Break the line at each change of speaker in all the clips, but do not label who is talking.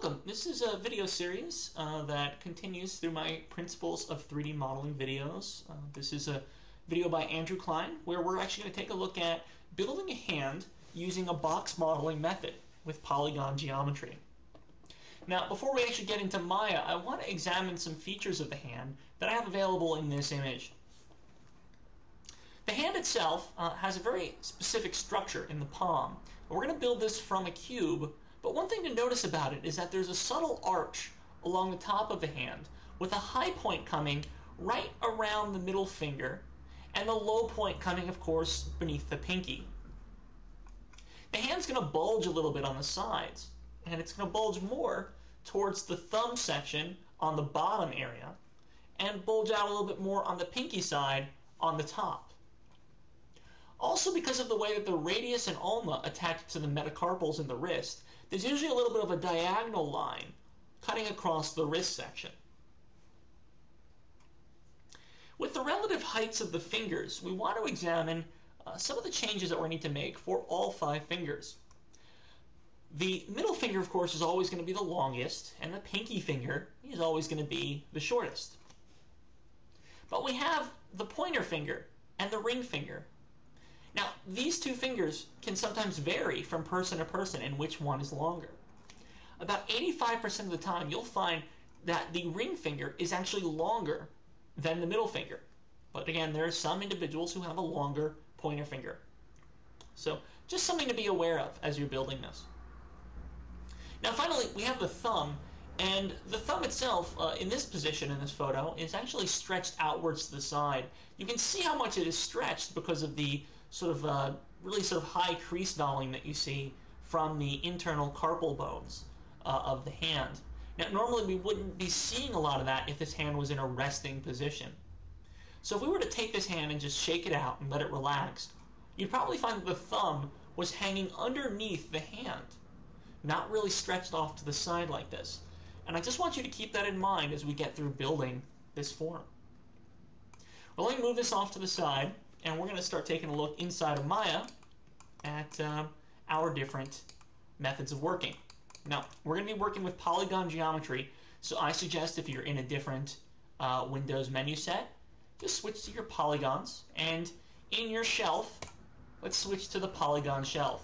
welcome. This is a video series uh, that continues through my Principles of 3D Modeling videos. Uh, this is a video by Andrew Klein where we're actually going to take a look at building a hand using a box modeling method with polygon geometry. Now, before we actually get into Maya, I want to examine some features of the hand that I have available in this image. The hand itself uh, has a very specific structure in the palm. We're going to build this from a cube but one thing to notice about it is that there's a subtle arch along the top of the hand with a high point coming right around the middle finger and the low point coming, of course, beneath the pinky. The hand's going to bulge a little bit on the sides and it's going to bulge more towards the thumb section on the bottom area and bulge out a little bit more on the pinky side on the top. Also because of the way that the radius and ulna attach to the metacarpals in the wrist, there's usually a little bit of a diagonal line cutting across the wrist section. With the relative heights of the fingers, we want to examine uh, some of the changes that we need to make for all five fingers. The middle finger, of course, is always going to be the longest, and the pinky finger is always going to be the shortest. But we have the pointer finger and the ring finger, now, these two fingers can sometimes vary from person to person in which one is longer. About 85% of the time, you'll find that the ring finger is actually longer than the middle finger. But again, there are some individuals who have a longer pointer finger. So, just something to be aware of as you're building this. Now, finally, we have the thumb. And the thumb itself, uh, in this position in this photo, is actually stretched outwards to the side. You can see how much it is stretched because of the sort of uh, really sort of high crease volume that you see from the internal carpal bones uh, of the hand. Now, normally we wouldn't be seeing a lot of that if this hand was in a resting position. So if we were to take this hand and just shake it out and let it relax, you'd probably find that the thumb was hanging underneath the hand, not really stretched off to the side like this. And I just want you to keep that in mind as we get through building this form. Well, let me move this off to the side, and we're going to start taking a look inside of Maya at um, our different methods of working. Now, we're going to be working with polygon geometry, so I suggest if you're in a different uh, Windows menu set, just switch to your polygons, and in your shelf, let's switch to the polygon shelf.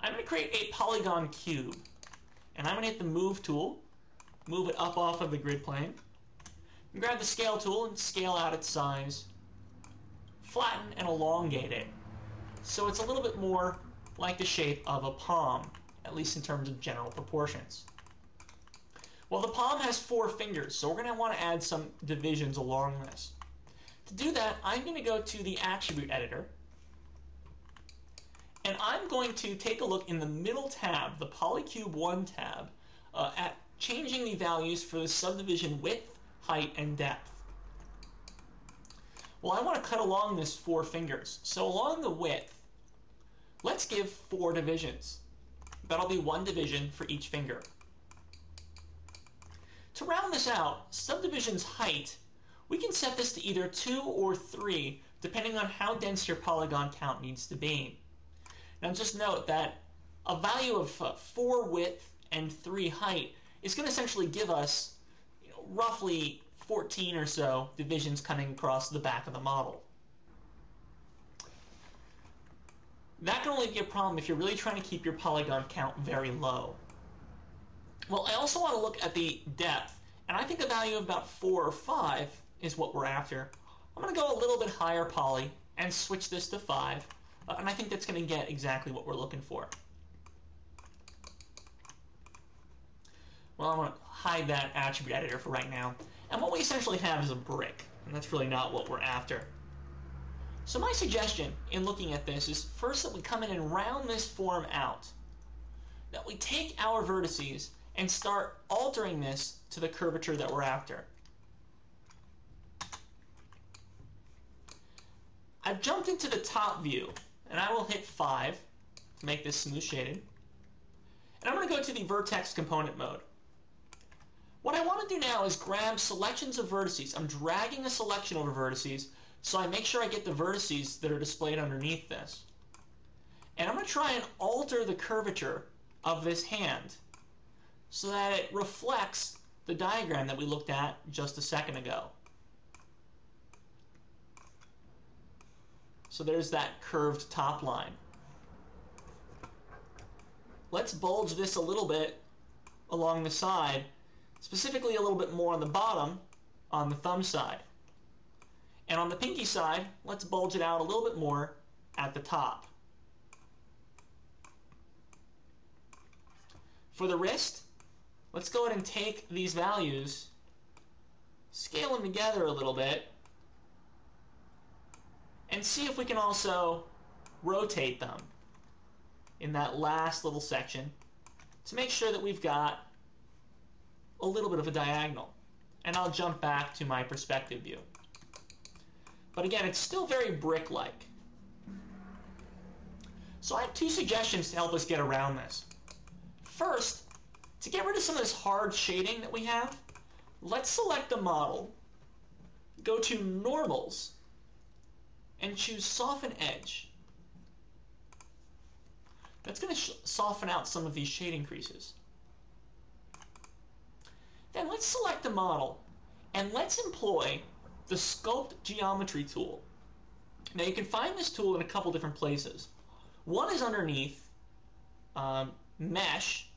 I'm going to create a polygon cube. And I'm going to hit the Move tool, move it up off of the grid plane, and grab the Scale tool and scale out its size, flatten and elongate it. So it's a little bit more like the shape of a palm, at least in terms of general proportions. Well, the palm has four fingers, so we're going to want to add some divisions along this. To do that, I'm going to go to the Attribute Editor, and I'm going to take a look in the middle tab, the Polycube 1 tab, uh, at changing the values for the subdivision width, height, and depth. Well, I want to cut along this four fingers. So along the width, let's give four divisions. That'll be one division for each finger. To round this out, subdivision's height, we can set this to either 2 or 3, depending on how dense your polygon count needs to be. Now just note that a value of uh, 4 width and 3 height is going to essentially give us you know, roughly 14 or so divisions coming across the back of the model. That can only be a problem if you're really trying to keep your polygon count very low. Well, I also want to look at the depth, and I think a value of about 4 or 5 is what we're after. I'm going to go a little bit higher poly and switch this to 5 uh, and I think that's going to get exactly what we're looking for. Well, I'm going to hide that attribute editor for right now. And what we essentially have is a brick, and that's really not what we're after. So my suggestion in looking at this is first that we come in and round this form out. That we take our vertices and start altering this to the curvature that we're after. I've jumped into the top view and I will hit 5 to make this smooth shaded. And I'm going to go to the vertex component mode. What I want to do now is grab selections of vertices. I'm dragging a selection over vertices so I make sure I get the vertices that are displayed underneath this. And I'm going to try and alter the curvature of this hand so that it reflects the diagram that we looked at just a second ago. So there's that curved top line. Let's bulge this a little bit along the side, specifically a little bit more on the bottom on the thumb side. And on the pinky side, let's bulge it out a little bit more at the top. For the wrist, let's go ahead and take these values, scale them together a little bit, and see if we can also rotate them in that last little section to make sure that we've got a little bit of a diagonal. And I'll jump back to my perspective view. But again, it's still very brick-like. So I have two suggestions to help us get around this. First, to get rid of some of this hard shading that we have, let's select the model, go to Normals, and choose Soften Edge. That's going to soften out some of these shading creases. Then let's select the model and let's employ the Sculpt Geometry tool. Now you can find this tool in a couple different places. One is underneath um, Mesh,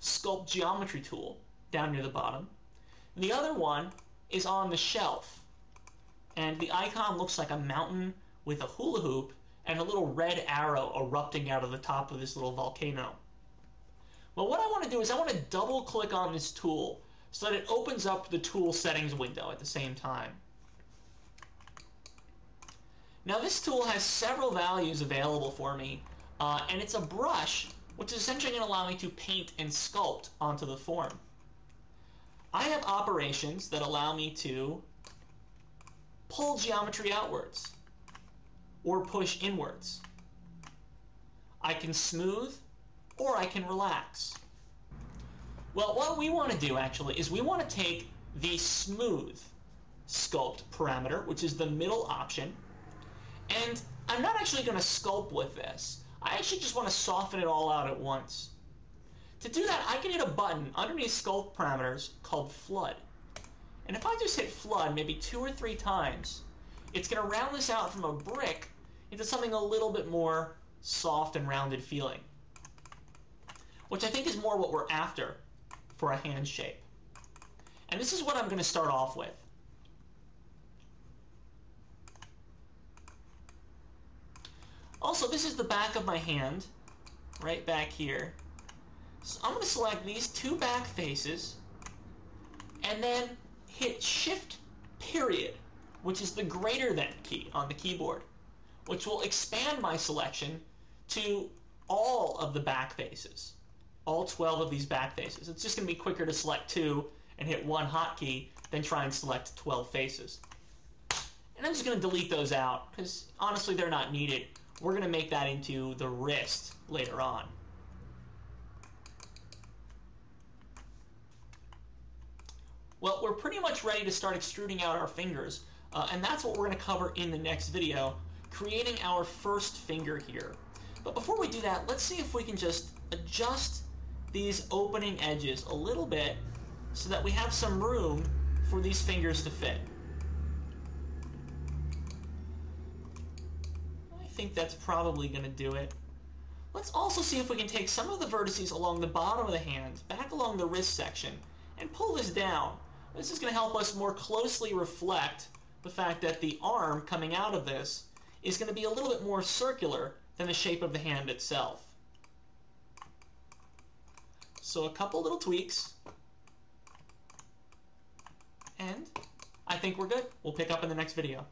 Sculpt Geometry tool, down near the bottom. The other one is on the shelf. And the icon looks like a mountain with a hula hoop and a little red arrow erupting out of the top of this little volcano. Well, what I want to do is I want to double click on this tool so that it opens up the tool settings window at the same time. Now this tool has several values available for me, uh, and it's a brush which is essentially going to allow me to paint and sculpt onto the form. I have operations that allow me to pull geometry outwards or push inwards. I can smooth or I can relax. Well, what we want to do actually is we want to take the smooth sculpt parameter, which is the middle option, and I'm not actually going to sculpt with this. I actually just want to soften it all out at once. To do that, I can hit a button underneath sculpt parameters called flood. And if I just hit flood maybe two or three times, it's going to round this out from a brick into something a little bit more soft and rounded feeling which I think is more what we're after for a hand shape. And this is what I'm going to start off with. Also, this is the back of my hand, right back here. So I'm going to select these two back faces, and then hit Shift period, which is the greater than key on the keyboard, which will expand my selection to all of the back faces all 12 of these back faces. It's just going to be quicker to select two and hit one hotkey than try and select 12 faces. And I'm just going to delete those out because honestly they're not needed. We're going to make that into the wrist later on. Well, we're pretty much ready to start extruding out our fingers, uh, and that's what we're going to cover in the next video, creating our first finger here. But before we do that, let's see if we can just adjust these opening edges a little bit so that we have some room for these fingers to fit. I think that's probably going to do it. Let's also see if we can take some of the vertices along the bottom of the hand, back along the wrist section, and pull this down. This is going to help us more closely reflect the fact that the arm coming out of this is going to be a little bit more circular than the shape of the hand itself. So a couple little tweaks. And I think we're good. We'll pick up in the next video.